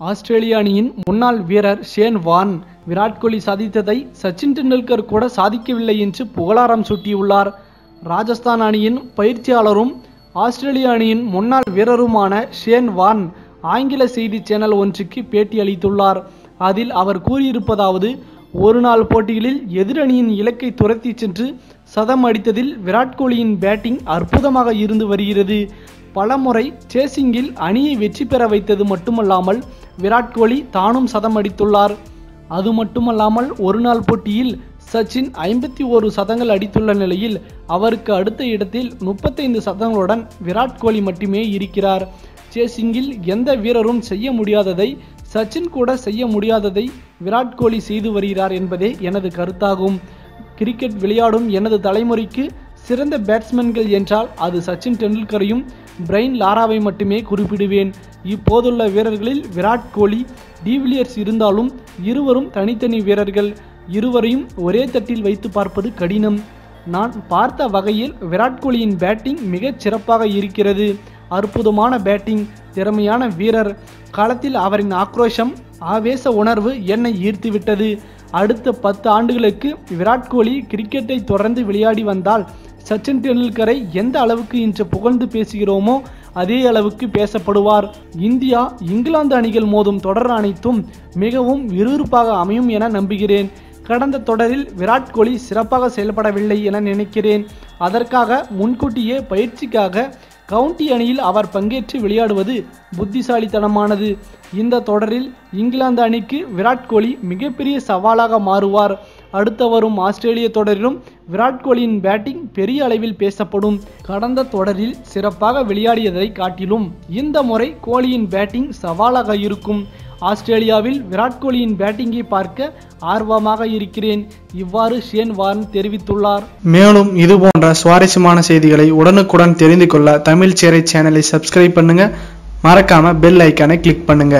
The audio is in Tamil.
ஆஸ்திரேலிய அணியின் முன்னாள் வீரர் ஷேன் வான் விராட் கோலி சாதித்ததை சச்சின் டெண்டுல்கர் கூட சாதிக்கவில்லை என்று புகழாரம் சூட்டியுள்ளார். ராஜஸ்தான் அணியின் பயிற்சியாளரும் ஆஸ்திரேலிய அணியின் முன்னாள் வீரருமான ஷேன் வான் ஆங்கில செய்தி சேனல் ஒன்றுக்கு பேட்டி அளித்துள்ளார். அதில் அவர் கூறியிருப்பதாவது ஒரு நாள் போட்டிகளில் எதிரணியின் இலக்கை துரத்தி சென்று சதம் அடித்ததில் விராட் கோலியின் பேட்டிங் அற்புதமாக இருந்து வருகிறது. பலமுறை சேசிங்கில் அணியை வெற்றி பெற வைத்தது மட்டுமல்லாமல் விராட் கோலி தானும் சதம் அடித்துள்ளார். அது மட்டுமல்லாமல் ஒரு நாள் போட்டியில் சச்சின் ஐம்பத்தி ஒரு சதங்கள் அடித்துள்ள நிலையில் அவருக்கு அடுத்த இடத்தில் முப்பத்தைந்து சதங்களுடன் விராட் கோலி மட்டுமே இருக்கிறார். சேசிங்கில் எந்த வீரரும் செய்ய முடியாததை சச்சின் கூட செய்ய முடியாததை விராட் கோலி செய்து வருகிறார் என்பதே எனது கருத்தாகும். கிரிக்கெட் விளையாடும் எனது தலைமுறைக்கு சிறந்த பேட்ஸ்மேன்கள் என்றால் அது சச்சின் டெண்டுல்கரையும் பிரைன் லாராவை மட்டுமே குறிப்பிடுவேன். இப்போதுள்ள வீரர்களில் விராட் கோலி டிவிலியர்ஸ் இருந்தாலும் இருவரும் தனித்தனி வீரர்கள். இருவரையும் ஒரே தட்டில் வைத்து பார்ப்பது கடினம். நான் பார்த்த வகையில் விராட் கோலியின் பேட்டிங் மிகச் சிறப்பாக இருக்கிறது. அற்புதமான பேட்டிங் திறமையான வீரர். காலத்தில் அவரின் ஆக்ரோஷம் ஆவேச உணர்வு என்னை ஈர்த்துவிட்டது. அடுத்த பத்து ஆண்டுகளுக்கு விராட் கோலி கிரிக்கெட்டை தொடர்ந்து விளையாடி வந்தால் சச்சின் டெண்டுல்கரை எந்த அளவுக்கு இன்று புகழ்ந்து பேசுகிறோமோ அதே அளவுக்கு பேசப்படுவார். இந்தியா இங்கிலாந்து அணிகள் மோதும் தொடர் அனைத்தும் மிகவும் விறுவிறுப்பாக அமையும் என நம்புகிறேன். கடந்த தொடரில் விராட் கோலி சிறப்பாக செயல்படவில்லை என நினைக்கிறேன். அதற்காக முன்கூட்டியே பயிற்சிக்காக கவுண்டி அணியில் அவர் பங்கேற்று விளையாடுவது புத்திசாலித்தனமானது. இந்த தொடரில் இங்கிலாந்து அணிக்கு விராட் கோலி மிகப்பெரிய சவாலாக மாறுவார். அடுத்த வரும் ஆஸ்திரேலிய தொடரிலும் விராட் கோலியின் பேட்டிங் பெரிய அளவில் பேசப்படும். கடந்த தொடரில் சிறப்பாக விளையாடியதை காட்டிலும் இந்த முறை கோலியின் பேட்டிங் சவாலாக இருக்கும். ஆஸ்திரேலியாவில் விராட் கோலியின் பேட்டிங்கை பார்க்க ஆர்வமாக இருக்கிறேன். இவ்வாறு ஷேன் வார்ன் தெரிவித்துள்ளார். மேலும் இது போன்ற சுவாரஸ்யமான செய்திகளை உடனுக்குடன் தெரிந்து கொள்ள தமிழ் சேரை சேனலை சப்ஸ்கிரைப் பண்ணுங்க. மறக்காம பெல் ஐக்கானை கிளிக் பண்ணுங்க.